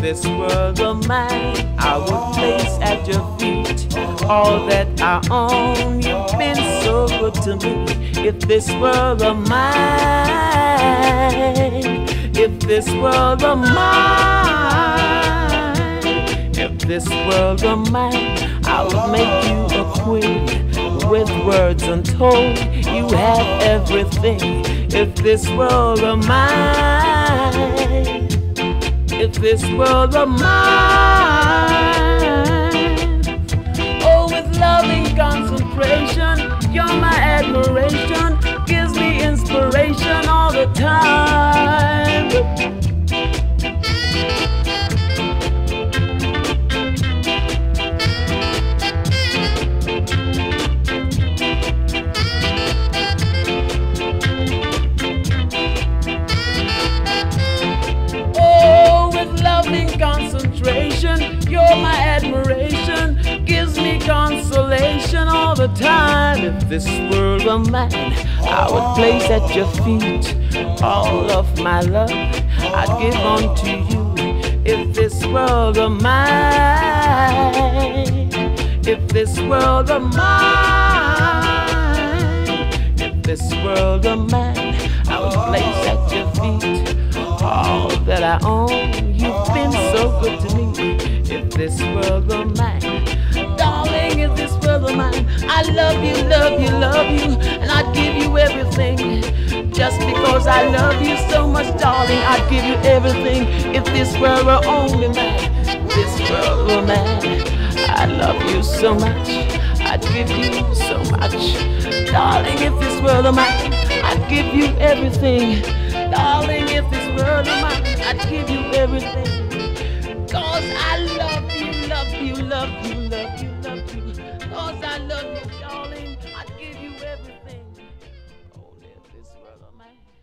this world were mine, I would place at your feet all that I own. You've been so good to me. If this world were mine, if this world were mine, if this world were mine, I would make you a queen with words untold. You have everything. If this world were mine, this world of mine. If this world were mine, I would place at your feet all of my love. I'd give unto you. If this world were mine, if this world were mine, if this world were mine, I would place at your feet all that I own. You've been so good to me. If this world were mine, I love you, love you, love you, and I'd give you everything. Just because I love you so much, darling, I'd give you everything. If this world were only mine, this world were mine, I love you so much. I'd give you so much, darling. If this world were mine, I'd give you everything. Darling, if this world were mine, I'd give you everything. Cause I love you, love you, love you, love you, love you. Cause I love you. time.